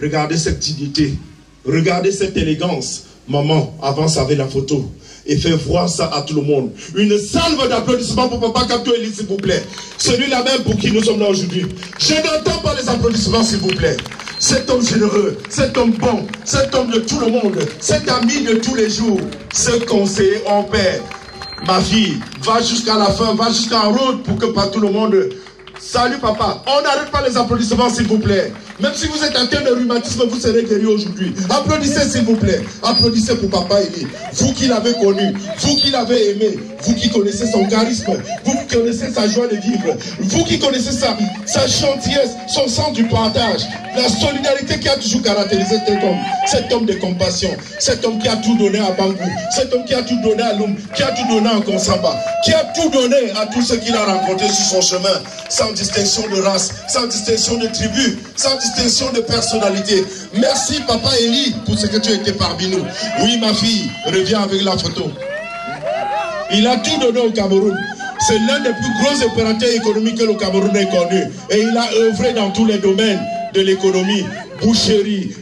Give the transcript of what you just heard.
Regardez cette dignité. Regardez cette élégance. Maman, avance avec la photo et fais voir ça à tout le monde. Une salve d'applaudissements pour Papa Kapto Eli, s'il vous plaît. Celui-là même pour qui nous sommes là aujourd'hui. Je n'entends pas les applaudissements, s'il vous plaît. Cet homme généreux, cet homme bon, cet homme de tout le monde, cet ami de tous les jours, ce conseiller en paix. Ma fille, va jusqu'à la fin, va jusqu'en route pour que pas tout le monde Salut papa. On n'arrête pas les applaudissements s'il vous plaît. Même si vous êtes atteint de rhumatisme, vous serez guéri aujourd'hui. Applaudissez s'il vous plaît. Applaudissez pour papa Eli. Vous qui l'avez connu, vous qui l'avez aimé, vous qui connaissez son charisme, vous qui connaissez sa joie de vivre, vous qui connaissez sa, sa gentillesse, son sens du partage, la solidarité qui a toujours caractérisé cet homme, cet homme de compassion, cet homme qui a tout donné à Bangou, cet homme qui a tout donné à Loum, qui a tout donné à Konsamba, qui a tout donné à tous ceux qu'il a rencontrés sur son chemin, sans distinction de race, sans distinction de tribu, sans distinction de personnalité. Merci Papa Eli pour ce que tu été parmi nous. Oui ma fille, reviens avec la photo. Il a tout donné au Cameroun. C'est l'un des plus gros opérateurs économiques que le Cameroun ait connu. Et il a œuvré dans tous les domaines de l'économie, boucherie,